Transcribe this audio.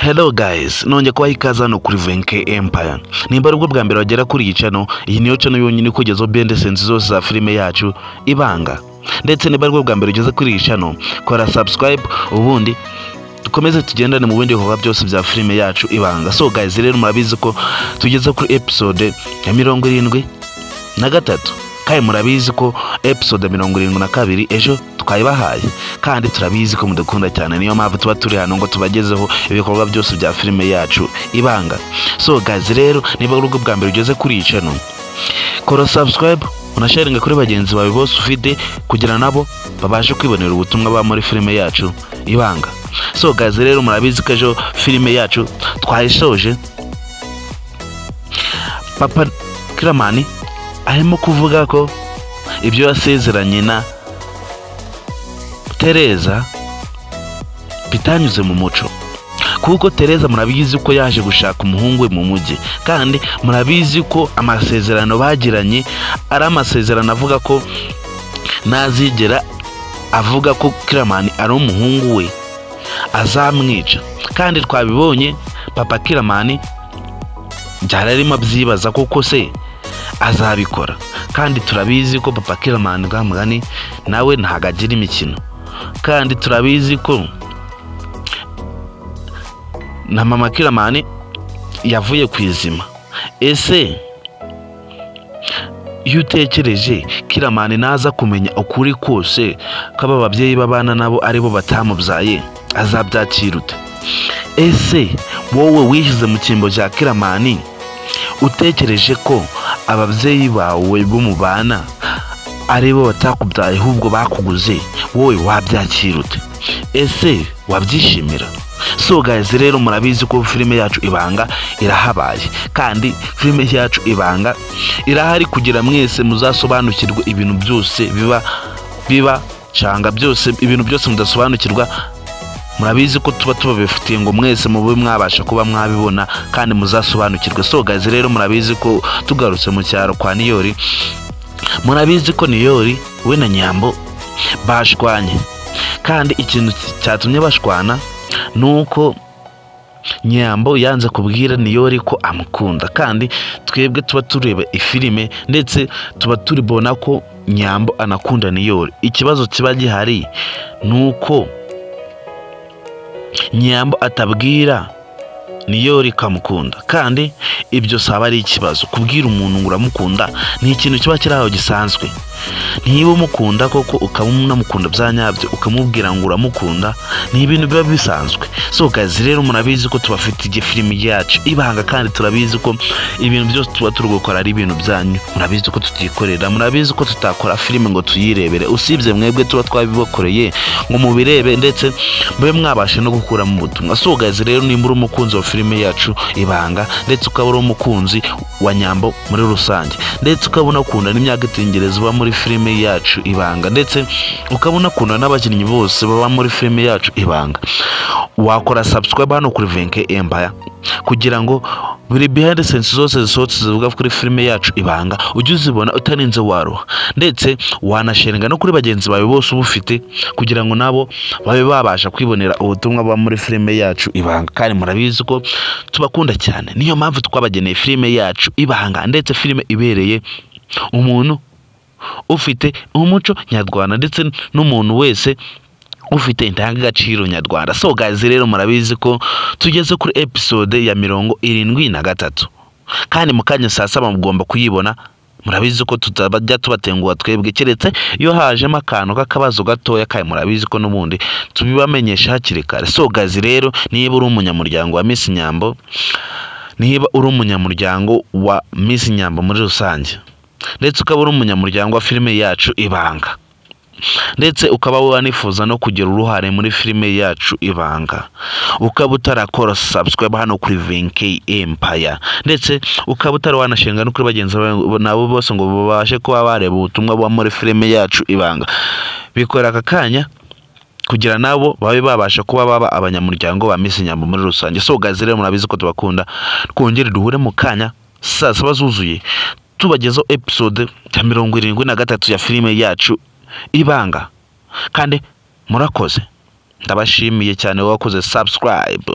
Hello guys, nongeye kubaha ikaze hano kuri Venke Empire. Nimba ari bwo bwa mbere wagera kuri iyi channel, iyi niyo channel yonyine ikugezaho behind the scenes zose za filime yacu ibanga. Ndetse nimba ari bwo bwa mbere ugeze kuri iyi channel, kora subscribe ubundi dukomeze tugendane mu bindi bikorwa byose bya filime yacu ibanga. So guys, rero murabizi ko tugeze kuri episode ya mirongo irindwi na gatatu kandi murabizi ko episode mirongo irindwi na kabiri ejo twayibahaye kandi turabizi ko mudukunda cyane. Niyo mpamvu tuba turi hano ngo tubagezeho ibikorwa byose bya filime yacu ibanga. So guys rero niba ubwo bwa mbere ugeze kuri iyi channel kora subscribe unasharinga kuri bagenzi bawe bose ufite kugira nabo babashe kwibonera ubutumwa buba muri filime yacu ibanga. So guys rero murabizi ko ejo filime yacu twayishoje papa kiramani arimo kuvuga ko ibyo yasezeranye na tereza bitanyuze mu muco. Kuko tereza murabizi ko yaje gushaka umuhungu we mu mujyi kandi murabizi ko amasezerano bagiranye ari amasezerano avuga ko ntazigera avuga ko kiramani ari umuhungu we azamwica. Kandi twabibonye papa kiramani byari arimo abyibaza kuko se azabikora. Kandi turabizi ko papa kiramani bwamugani nawe ntabwo agira imikino. Kandi turabizi ko na mama kiramani yavuye ku izima. Ese iyo utekereje kiramani naza kumenya ukuri kose ko aba babyeyi b'abana nabo ari bo batamubyaye azabyakira ese wowe wishyize mu cyimbo cya kiramani utekereje ko ababyeyi bawe bo mu bana ari bo batakubyaye ahubwo bakuguze wowe wabyakira ute ese wabyishimira? So guys rero murabizi ko filime yacu ibanga irahabaye. Kandi filime yacu ibanga irahari kugira mwese muzasobanukirwe ibintu byose biba biba cyangwa byose ibintu byose mudasobanukirwa murabizi ko tuba tubabifitiye ngo mwese mube mwabasha kuba mwabibona kandi muzasobanukirwe. So guys rero murabizi ko tugarutse mu cyaro kwa niyori murabizi ko niyori we na nyambo bashwanye. Kandi ikintu cyatumye bashwana ni uko nyambo yanze kubwira niyori ko amukunda. Kandi twebwe tuba tureba ifilime ndetse tuba turibona ko nyambo anakunda niyori. Ikibazo kiba gihari ni uko nyambo atabwira niyori ikamukunda kandi ibyo saba ari ikibazo. Kubwira umuntu ngo uramukunda ni ikintu kiba kiri aho gisanzwe. Niba umukunda koko ukaba unamukunda bya nyabyo ukamubwira ngo uramukunda ni ibintu biba bisanzwe. So guys rero murabizi ko tubafitiye filimi yacu ibanga kandi turabizi ko ibintu byose tuba turi gukora ari ibintu byanyu. Murabizi ko tutikorera murabizi ko tutakora filime ngo tuyirebere. Usibye mwebwe tuba twabibakoreye ngo mubirebe ndetse mube mwabashe no gukuramo ubutumwa so guys rero nimba uri umukunzi wa filime yacu ibanga ndetse ukaba uri umukunzi wa nyambo muri rusange ndetse ukaba unakunda n'imyaka itingereza uba muri filime yacu ibanga. Ndetse ukaba unakunda n'abakinnyi bose baba muri filime yacu ibanga. Wakora subscribe hano kuri venke empire kugira ngo buri behind scenes zose zisohotse zivuga kuri filime yacu ibanga ujye uzibona utarinze waruha. Ndetse wanashinga no kuri bagenzi bawe bose uba ufite kugira ngo nabo babe babasha kwibonera ubutumwa buba muri filime yacu ibanga. Kandi murabizi ko tubakunda cyane. Niyo mpamvu twabageneye filime yacu ibanga. Ndetse filime ibereye umuntu ufite umuco nyarwanda ndetse n'umuntu wese ufite indangagaciro nyarwanda. So guys rero murabizi ko tugeze kuri episode ya mirongo irindwi na gatatu. Kandi mu kanya saa saba mugomba kuyibona murabizi ko tutajya tubatenguha twebwe. Keretse iyo hajemo akantu k'akabazo gatoya kandi murabizi ko n'ubundi tubibamenyesha hakiri kare. So guys rero niba uri umunyamuryango wa Miss Nyambo niba uri umunyamuryango wa Miss Nyambo muri rusange ndetse ukaba uri umunyamuryango wa filime yacu ibanga. Ndetse ukaba wanifuza no kugira uruhare muri filime yacu ibanga. Ukaba utarakora subscribe hano kuri venke empire. Ndetse ukaba utari wanashinga no kuri bagenzi nabo bose ngo babashe kuba bareba ubutumwa buba muri filime yacu ibanga. Bikora aka kanya kugira nabo babe babasha kuba baba abanyamuryango ba Miss Nyambo muri rusange. So guys rero murabizi ko tubakunda twongere duhure mu kanya saa saba zuzuye. Tubagezaho episode ya mirongo irindwi na gatatu ya filime yacu ibanga. Kandi murakoze. Ndabashimiye cyane wakoze subscribe.